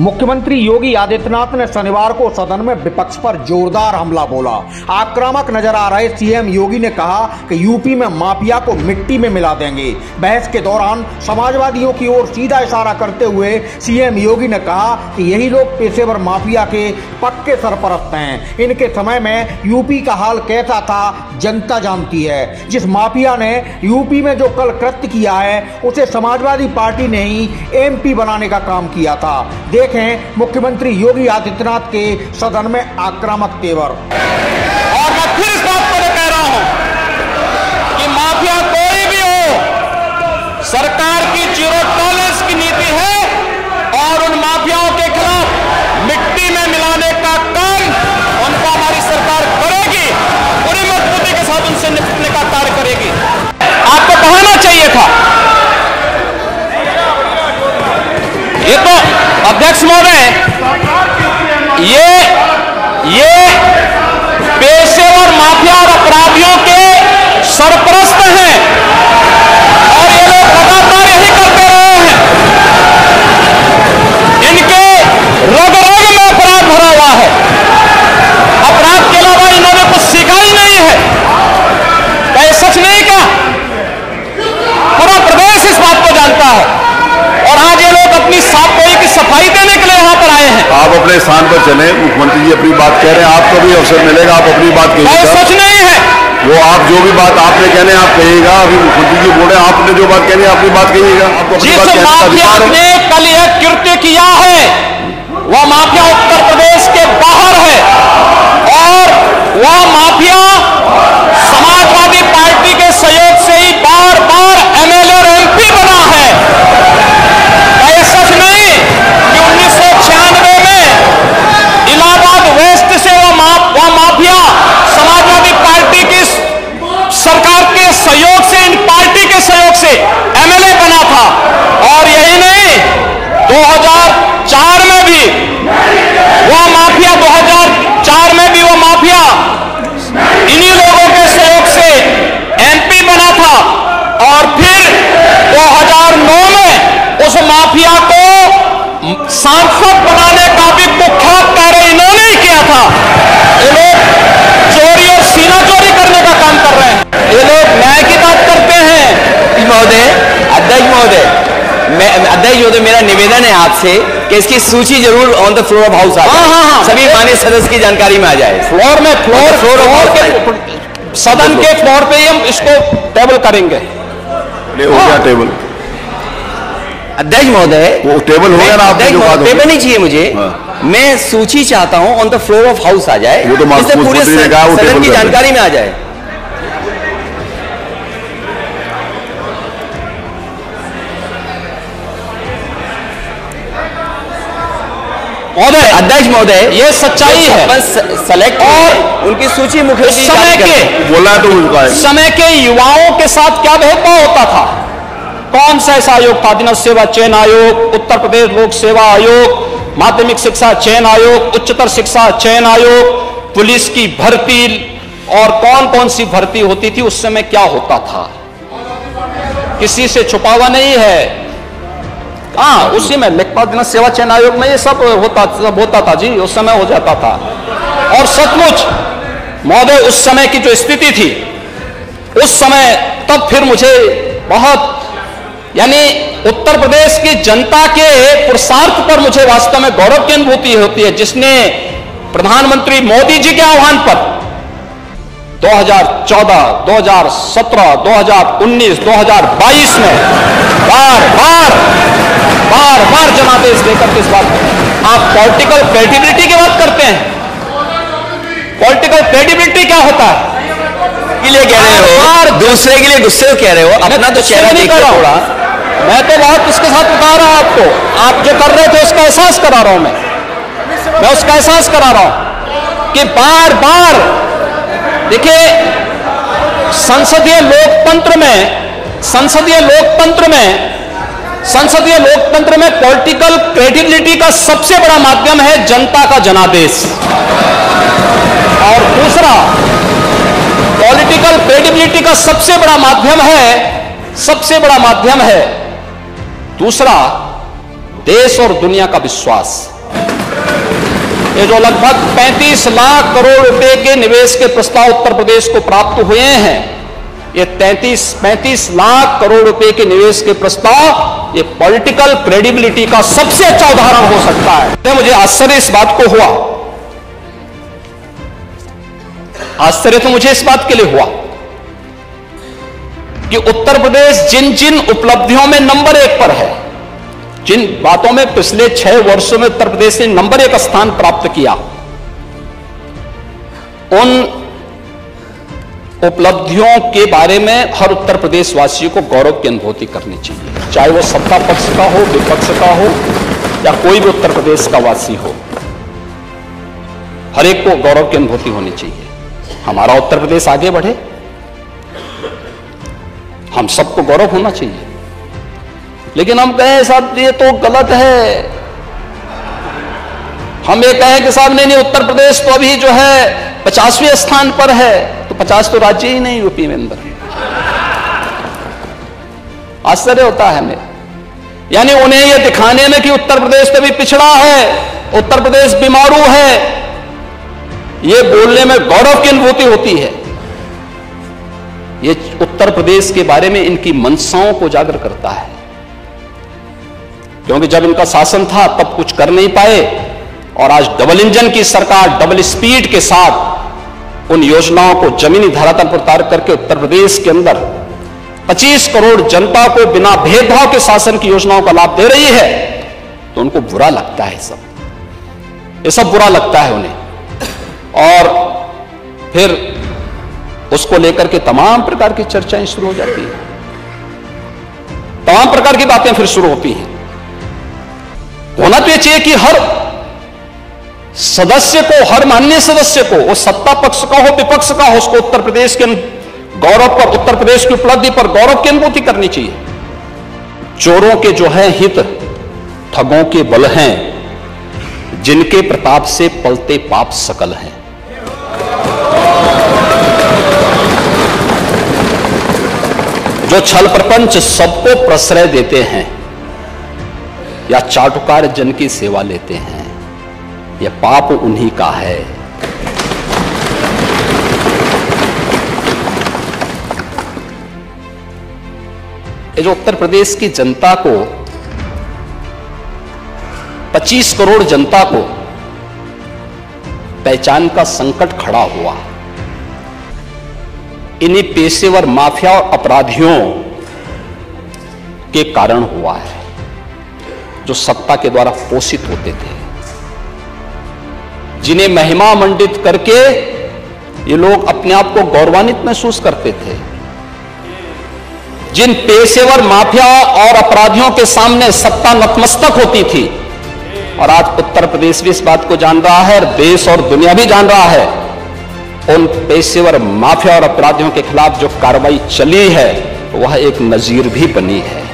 मुख्यमंत्री योगी आदित्यनाथ ने शनिवार को सदन में विपक्ष पर जोरदार हमला बोला। आक्रामक नज़र आ रहे सीएम योगी ने कहा कि यूपी में माफिया को मिट्टी में मिला देंगे। बहस के दौरान समाजवादियों की ओर सीधा इशारा करते हुए सीएम योगी ने कहा कि यही लोग पेशेवर माफिया के पक्के सरपरस्त हैं। इनके समय में यूपी का हाल कैसा था, जनता जानती है। जिस माफिया ने यूपी में जो कल कृत्य किया है, उसे समाजवादी पार्टी ने ही एमपी बनाने का काम किया था। देखें, मुख्यमंत्री योगी आदित्यनाथ के सदन में आक्रामक तेवर। और मैं फिर इस बात पर कह रहा हूँ कि माफिया कोई भी हो, सरकार की ज़ीरो टॉलरेंस की नीति है और उन माफियाओं के खिलाफ मिट्टी में मिलाने का काम उनको हमारी सरकार करेगी पूरी मजबूती के साथ उनसे निपटने का कार्य करेगी आपको कहना चाहिए था ये तो अध्यक्ष महोदय ये ये पेशेवर माफिया और अपराधियों के सरप्रस्त हैं और ये लोग लगातार यही करते रहे हैं इनके रग रग में अपराध भरा हुआ है अपराध के अलावा इन्होंने कुछ सीखा ही नहीं है क्या ये सच नहीं क्या पूरा प्रदेश इस बात को जानता है और आज ये लोग अपनी साफ़ गोई की सफ़ाई देने के लिए यहाँ पर आए हैं आप अपने स्थान पर चले मुख्यमंत्री जी अपनी बात कह रहे हैं आपको भी अवसर मिलेगा आप अपनी बात कहिएगा। सच नहीं है। वो आप जो भी बात आपने कहने आप कहिएगा अभी मुख्यमंत्री जी बोले आपने जो बात कहनी आपकी बात कहिएगा। आपको अपनी बात कहने का माफिया अधिकार है। ने कल यह कृत्य किया है वह माफिया उत्तर प्रदेश के बाहर है और वह माफिया समाजवादी पार्टी के सहयोग से ही बार बार एमएलए और एमपी बना है क्या ये सच नहीं कि उन्नीस में इलाहाबाद वेस्ट से वह मा, वह माफिया समाजवादी पार्टी की सरकार के सहयोग से इन पार्टी के सहयोग से एमएलए बना था और यही नहीं 2004 में भी वह माफिया 2004 में भी वह माफिया इन्हीं लोगों के सहयोग से एमपी बना था और फिर 2009 में उस माफिया को सांसद बनाने का भी कुख्यात कार्य इन्होंने ही किया था ये लोग चोरी और सीना चोरी करने का काम कर रहे हैं ये लोग न्याय की बात करते हैं महोदय अध्यक्ष महोदय मैं अध्यक्ष महोदय मेरा निवेदन है आपसे कि इसकी सूची ज़रूर on the floor of house आ हाँ, जाए। हाँ, हाँ। सभी मान्य सदस्य की जानकारी में आ जाए। फ्लोर में फ्लोर फ्लोर फ्लोर ऑफ़ के सदन के फ्लोर पे ही हम इसको टेबल करेंगे। ले, हो गया टेबल अध्यक्ष महोदय वो टेबल हो गया ना महोदय, टेबल नहीं चाहिए मुझे। हाँ। मैं सूची चाहता हूँ on the floor of house आ जाए। वो तो पूरे सदन की जानकारी में आ जाए। महोदय अध्यक्ष महोदय ये सच्चाई है। सेलेक्ट और उनकी सूची मुख्य समय के बोला तो उनका समय के युवाओं के साथ क्या भेदभाव होता था? कौन सा ऐसा आयोग था? दिनों सेवा चयन आयोग उत्तर प्रदेश लोक सेवा आयोग माध्यमिक शिक्षा चयन आयोग उच्चतर शिक्षा चयन आयोग पुलिस की भर्ती और कौन कौन सी भर्ती होती थी? उस समय क्या होता था? किसी से छुपावा नहीं है। हाँ उसी में लेखपाल दिन सेवा चयन आयोग में ये सब होता सब होता था जी उस समय हो जाता था। और सचमुच महोदय उस समय की जो स्थिति थी उस समय तब फिर मुझे बहुत यानी उत्तर प्रदेश की जनता के पुरुषार्थ पर मुझे वास्तव में गौरव की अनुभूति होती है जिसने प्रधानमंत्री मोदी जी के आह्वान पर 2014, 2017, 2019, 2022 में बार बार बार बार जनादेश देकर के इस बात आप पॉलिटिकल क्रेडिबिलिटी की बात करते हैं। पॉलिटिकल क्रेडिबिलिटी क्या होता है? के लिए कह रहे हो दूसरे के लिए गुस्से कह रहे हो अपना तो चेहरा नहीं कर रहा थोड़ा। मैं तो बहुत इसके साथ बता रहा हूँ आपको। आप जो कर रहे थे उसका एहसास करा रहा हूँ मैं। मैं उसका एहसास करा रहा हूँ कि बार बार देखिए संसदीय लोकतंत्र में संसदीय लोकतंत्र में संसदीय लोकतंत्र में पॉलिटिकल क्रेडिबिलिटी का सबसे बड़ा माध्यम है जनता का जनादेश। और दूसरा, पॉलिटिकल क्रेडिबिलिटी का सबसे बड़ा माध्यम है, सबसे बड़ा माध्यम है, दूसरा, देश और दुनिया का विश्वास। ये जो लगभग 35 लाख करोड़ रुपए के निवेश के प्रस्ताव उत्तर प्रदेश को प्राप्त हुए हैं, ये 33 35 लाख करोड़ रुपए के निवेश के प्रस्ताव ये पॉलिटिकल क्रेडिबिलिटी का सबसे अच्छा उदाहरण हो सकता है। मुझे आश्चर्य इस बात को हुआ। आश्चर्य तो मुझे इस बात के लिए हुआ कि उत्तर प्रदेश जिन जिन उपलब्धियों में नंबर एक पर है, जिन बातों में पिछले छह वर्षों में उत्तर प्रदेश ने नंबर एक स्थान प्राप्त किया, उन उपलब्धियों के बारे में हर उत्तर प्रदेश वासियों को गौरव की अनुभूति करनी चाहिए। चाहे वो सत्ता पक्ष का हो, विपक्ष का हो, या कोई भी उत्तर प्रदेश का वासी हो, हर एक को गौरव की अनुभूति होनी चाहिए। हमारा उत्तर प्रदेश आगे बढ़े। हम सबको गौरव होना चाहिए। लेकिन हम कहें, साहब, ये तो गलत है। हम ये कहें कि, साहब, नहीं नहीं, उत्तर प्रदेश तो अभी जो है पचासवें स्थान पर है तो पचास तो राज्य ही नहीं, यूपी में अंदर आश्चर्य होता है हमें यानी उन्हें यह दिखाने में कि उत्तर प्रदेश तो भी पिछड़ा है, उत्तर प्रदेश बीमारू है यह बोलने में गौरव की अनुभूति होती है। यह उत्तर प्रदेश के बारे में इनकी मनसाओं को उजागर करता है। क्योंकि जब इनका शासन था, तब कुछ कर नहीं पाए, और आज डबल इंजन की सरकार डबल स्पीड के साथ उन योजनाओं को जमीनी धरातल पर उतार करके उत्तर प्रदेश के अंदर 25 करोड़ जनता को बिना भेदभाव के शासन की योजनाओं का लाभ दे रही है तो उनको बुरा लगता है सब। ये सब बुरा लगता है उन्हें। और फिर उसको लेकर के तमाम प्रकार की चर्चाएँ शुरू हो जाती हैं। तमाम प्रकार की बातें फिर शुरू होती हैं। होना तो यह चाहिए कि हर सदस्य को, हर मान्य सदस्य को, वो सत्ता पक्ष का हो, विपक्ष का हो, उसको उत्तर प्रदेश के गौरव पर, उत्तर प्रदेश की उपलब्धि पर गौरव की अनुभूति करनी चाहिए। चोरों के जो है हित, ठगों के बल हैं, जिनके प्रताप से पलते पाप सकल हैं। जो छल प्रपंच सबको प्रश्रय देते हैं, या चाटुकार जन की सेवा लेते हैं। यह पाप उन्हीं का है। जो उत्तर प्रदेश की जनता को 25 करोड़ जनता को पहचान का संकट खड़ा हुआ। इन्हीं पेशेवर माफिया और अपराधियों के कारण हुआ है, जो सत्ता के द्वारा पोषित होते थे। जिन्हें महिमा मंडित करके ये लोग अपने आप को गौरवान्वित महसूस करते थे। जिन पेशेवर माफिया और अपराधियों के सामने सत्ता नतमस्तक होती थी, और आज उत्तर प्रदेश भी इस बात को जान रहा है और देश और दुनिया भी जान रहा है, उन पेशेवर माफिया और अपराधियों के खिलाफ जो कार्रवाई चली है, वह एक नजीर भी बनी है।